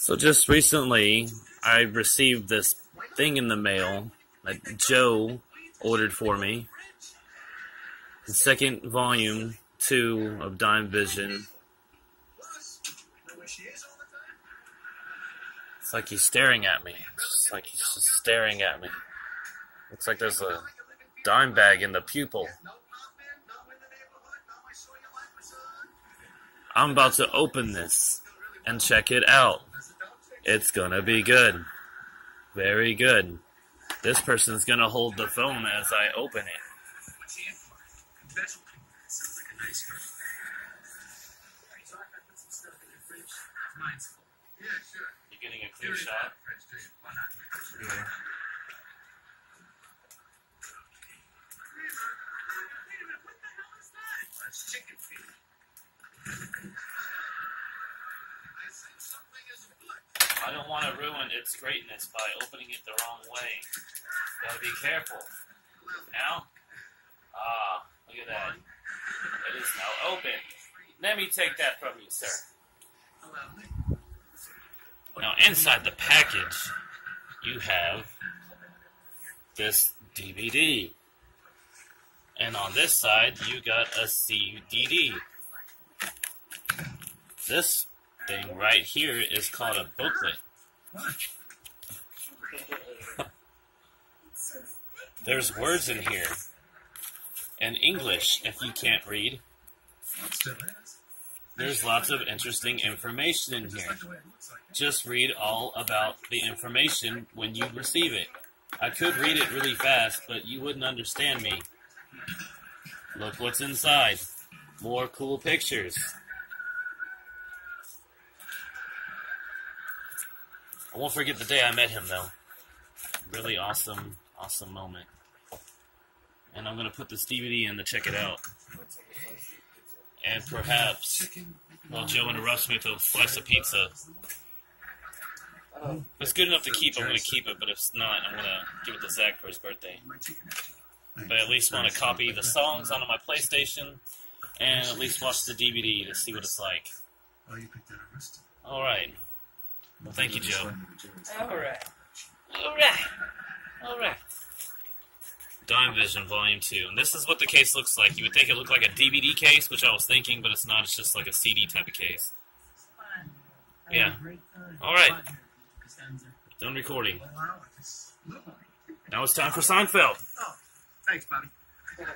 So just recently, I received this thing in the mail that Joe ordered for me. The second volume, two of Dimevision. It's like he's staring at me. It's like he's just staring at me. Looks like there's a Dimebag in the pupil. I'm about to open this and check it out. It's gonna be good. Very good. This person's gonna hold the phone as I open it. You're getting a clear shot? Yeah. chicken feed. I don't want to ruin its greatness by opening it the wrong way. Gotta be careful. Now? Ah, look at that. It is now open. Let me take that from you, sir. Now, inside the package, you have this DVD. And on this side, you got a CDD. This thing right here is called a booklet. There's words in here. In English, if you can't read. There's lots of interesting information in here. Just read all about the information when you receive it. I could read it really fast, but you wouldn't understand me. Look what's inside. More cool pictures. I won't forget the day I met him, though. Really awesome, awesome moment. And I'm gonna put this DVD in to check it out. And perhaps, well, Joe interrupts me with a slice of pizza. If it's good enough to keep, I'm gonna keep it. But if it's not, I'm gonna give it to Zach for his birthday. But I at least want to copy the songs onto my PlayStation, and at least watch the DVD to see what it's like. All right. Well, thank you, Joe. Alright. All right. All right. Dimevision Volume 2. And this is what the case looks like. You would think it looked like a DVD case, which I was thinking, but it's not. It's just like a CD type of case. Yeah. All right. Done recording. Now it's time for Seinfeld. Oh, thanks, Bobby.